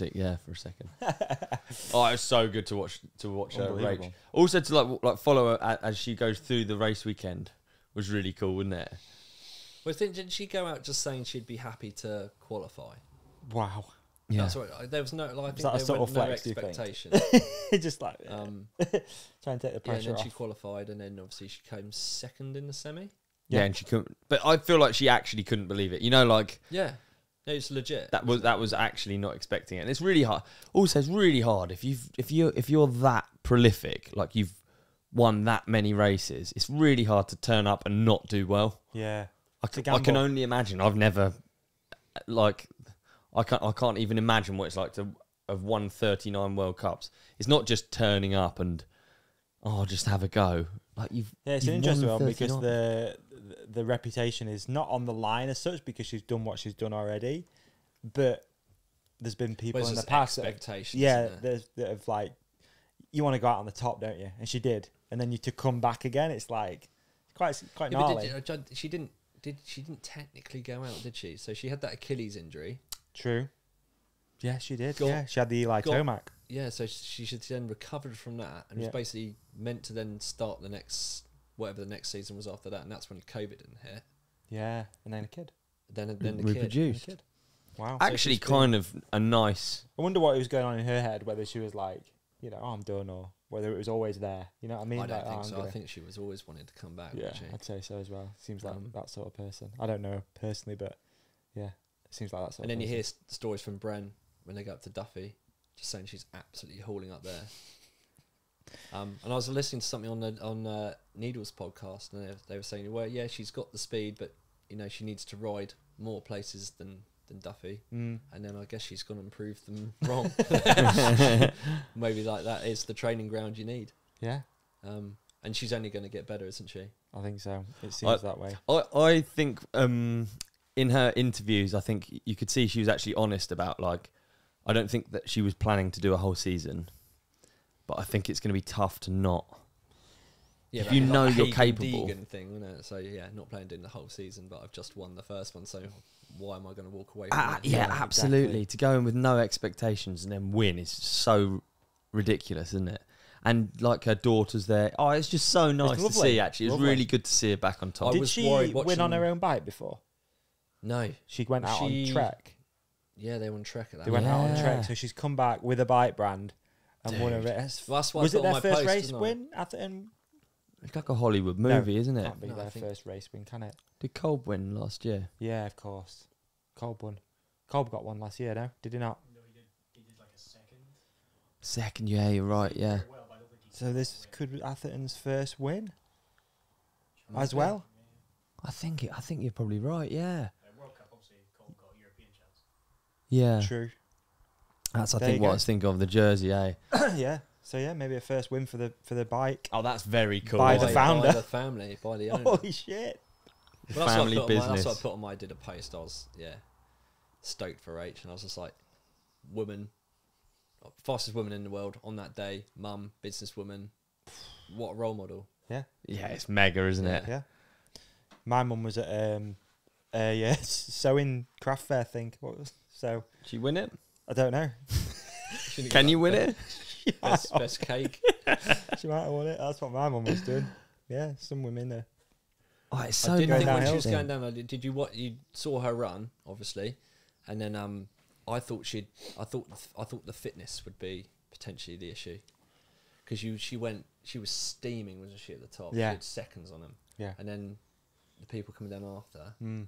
optic, yeah, for a second. oh, it was so good to watch to watch her race. Unbelievable. Also to like like follow her as she goes through the race weekend was really cool, wasn't it? Well, didn't, didn't she go out just saying she'd be happy to qualify? Wow. Yeah. That's right. I- There was no, like, I think that a there subtle were no flex, do you think? expectation. just like um, trying to take the yeah, and pressure then she qualified, and then obviously she came second in the semi. Yeah, Yeah. and she couldn't. But I feel like she actually couldn't believe it. You know, like Yeah, no, it's legit. that was that was actually not expecting it. And it's really hard. Also, it's really hard if you've if you if you're that prolific, like you've won that many races. It's really hard to turn up and not do well. Yeah. I can, I can only imagine. I've never like I can't I can't even imagine what it's like to have won 39 World Cups. It's not just turning up and oh just have a go. Like you've Yeah, it's an you've interesting one because 39. the the reputation is not on the line as such because she's done what she's done already, but there's been people Well, in the just past that expectations. yeah, isn't there's that have like you want to go out on the top, don't you? And she did, and then you to come back again, it's like quite quite Yeah, but gnarly. did, uh, she didn't. Did she didn't technically go out, did she? So she had that Achilles injury. True. Yeah, she did. Got- yeah, she had the Eli got- Tomac. Yeah, so she should then recovered from that and Yeah. was basically meant to then start the next whatever the next season was after that, and that's when COVID didn't hit. Yeah, and then a kid. Then then the Reproduced. kid. Wow. actually she's been- kind of a nice I wonder what was going on in her head, whether she was like, you know, oh, I'm done, or whether it was always there. You know what I mean? I don't Like, oh, think I'm so. gonna- I think she was always wanting to come back. Yeah, she? I'd say so as well. Seems like Um, that sort of person. I don't know her personally, but yeah, it seems like that sort And then of you hear s- stories from Bren when they go up to Dyfi, just saying she's absolutely hauling up there. Um, and I was listening to something on the on uh, Needles podcast, and they, they were saying, well, yeah, she's got the speed, but you know she needs to ride more places than than Dyfi. Mm. And then I guess she's going to improve them wrong. Maybe like that is the training ground you need. Yeah, Um, and she's only going to get better, isn't she? I think so. It seems I- that way. I, I think um, in her interviews, I think you could see she was actually honest about like, I don't think that she was planning to do a whole season, but I think it's going to be tough to not. Yeah, If but you like know the you're Hagen capable. Deegan thing, isn't it? So yeah, not playing doing the whole season, but I've just won the first one. So why am I going to walk away from Ah, that? yeah, Yeah, absolutely. exactly. To go in with no expectations and then win is so ridiculous, isn't it? And like her daughter's there. Oh, it's just so nice to lovely. see. Actually, it was really good to see her back on top. I Did she win on her own bike before? No, She went out She- on Trek. Yeah, they were on Trek at that. They went out on Yeah. Trek, so she's come back with a bike brand and won a Dude. race. Well, that's what I Was put it on their my first post, race didn't I? win? After and It's like a Hollywood No, movie, isn't it? can't be No, I their think- first race win, can it? Did Kolb win last year? Yeah, of course. Kolb won. Kolb got one last year, no? Did he not? No, he did. He did like a second. Second, yeah, you're right. Yeah. Very well, but I don't think he So this could be Atherton's first win as well. I think it, I think you're probably right. Yeah. Uh, World Cup, obviously, Cole got a European chance. Yeah. True. That's I There think what go. I was thinking of the jersey. Eh? yeah. So yeah, maybe a first win for the for the bike. Oh, that's very cool. By the founder. by the family, by the owner. Holy shit! Well, that's family what I put on my- business. that's what I put on my. I did a post. I was yeah, stoked for H, and I was just like, woman, fastest woman in the world on that day, mum, businesswoman. What a role model. Yeah, yeah, it's mega, isn't it? yeah. My mum was at um, uh, yeah, sewing craft fair thing. What was so? Did you win it? I don't know. Shouldn't Can you win that it? Best, best cake. She might have won it. That's what my mum was doing. Yeah, some women are. Oh, it's so I did going think when she downhill. was going down. I did, did you what? You saw her run, obviously, and then um, I thought she'd. I thought I thought the fitness would be potentially the issue, because you she went she was steaming, wasn't she at the top? Yeah. She had seconds on them, Yeah. and then the people coming down after, Mm,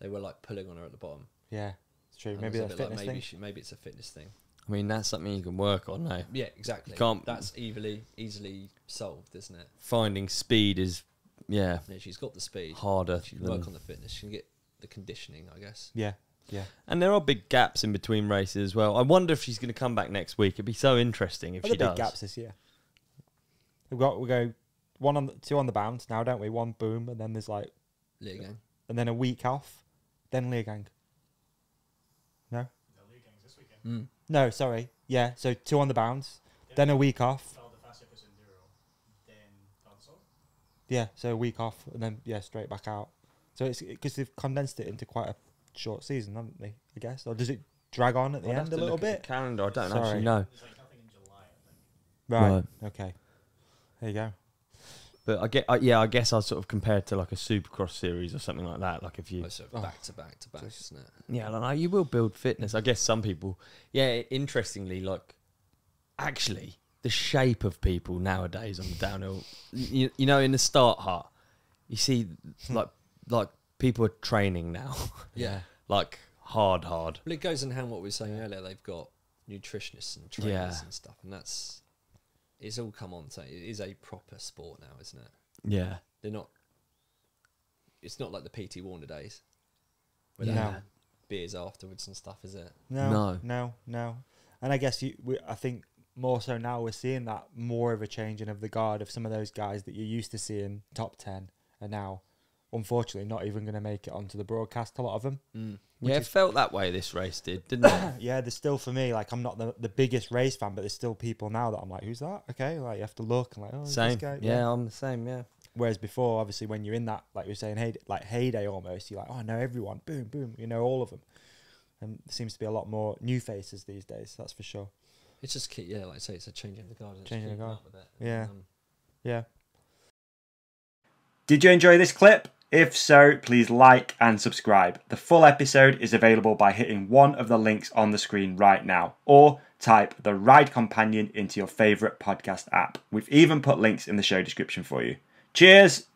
they were like pulling on her at the bottom. yeah, it's true. And Maybe I was a bit like, fitness maybe thing. She, maybe it's a fitness thing. I mean, that's something you can work on. No, Yeah, exactly. can't- That's easily easily solved, isn't it? finding speed is yeah Yeah, she's got the speed. harder. She can work on the fitness. She can get the conditioning, I guess. Yeah, yeah. and there are big gaps in between races as well. I wonder if she's going to come back next week. It'd be so interesting if What she are the does. big gaps this year? We've got we go one on the, two on the bounce now, don't we? One boom, and then there's like Leogang. and then a week off, then Leogang. No, The league games this weekend. Mm. no, sorry. Yeah, so two on the bounce, then a week off. Val de Fascicus Enduro, then Dansol. Yeah, so a week off, and then yeah, straight back out. So it's because they've condensed it into quite a short season, haven't they? I guess, or does it drag on at the I'd end a little bit? calendar. I don't Sorry. actually know. Like in July, I think. Right. Okay. There you go. But I get, uh, yeah, I guess I sort of compared to like a Supercross series or something like that. Like if you, Most of Oh. back to back to back, isn't it? yeah, I don't know, you will build fitness. I guess some people, yeah. Interestingly, like actually, the shape of people nowadays on the downhill, you, you know, in the start hut, you see like like people are training now, Yeah. like hard, hard. Well, it goes in hand what we were saying earlier. They've got nutritionists and trainers Yeah. and stuff, and that's it's all come on. So it is a proper sport now, isn't it? Yeah, They're not. It's not like the Peaty Warner days, where they No. beers afterwards and stuff, is it? No, No. no, no. And I guess you, we, I think more so now we're seeing that more of a changing of the guard of some of those guys that you're used to seeing top ten are now, unfortunately, not even going to make it onto the broadcast. A lot of them. Mm. Yeah. It felt that way. This race did, didn't it? yeah, there's still for me like I'm not the, the biggest race fan, but there's still people now that I'm like, who's that? Okay, like you have to look and like, oh, same. This guy? Yeah, I'm the same. Yeah. Whereas before, obviously, when you're in that, like we were saying, hey, like heyday almost, you're like, oh, I know everyone. Boom, boom, you know all of them. And there seems to be a lot more new faces these days. That's for sure. It's just keep, yeah, like I say, it's a changing the guard. and it's Changing the keeping guard. with it. Yeah. Um, Yeah. Did you enjoy this clip? If so, please like and subscribe. The full episode is available by hitting one of the links on the screen right now, or type the Ride Companion into your favourite podcast app. We've even put links in the show description for you. Cheers!